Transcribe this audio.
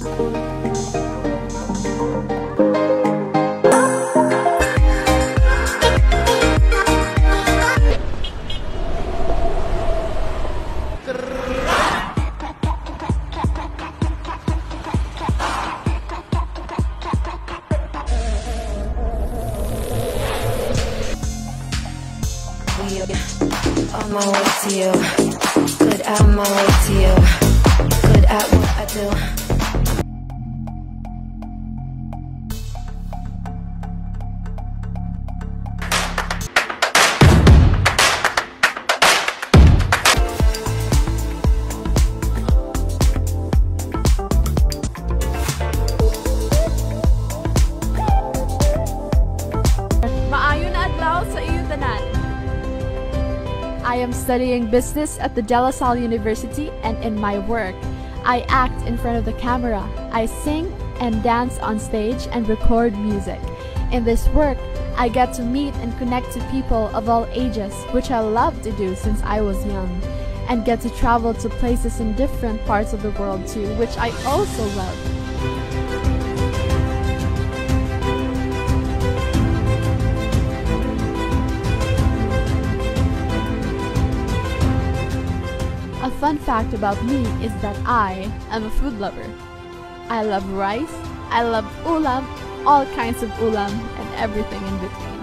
On my way to you, good at my way to you, I am studying business at the De La Salle University and in my work, I act in front of the camera. I sing and dance on stage and record music. In this work, I get to meet and connect to people of all ages, which I love to do since I was young, and get to travel to places in different parts of the world too, which I also love. A fun fact about me is that I am a food lover. I love rice, I love ulam, all kinds of ulam, and everything in between.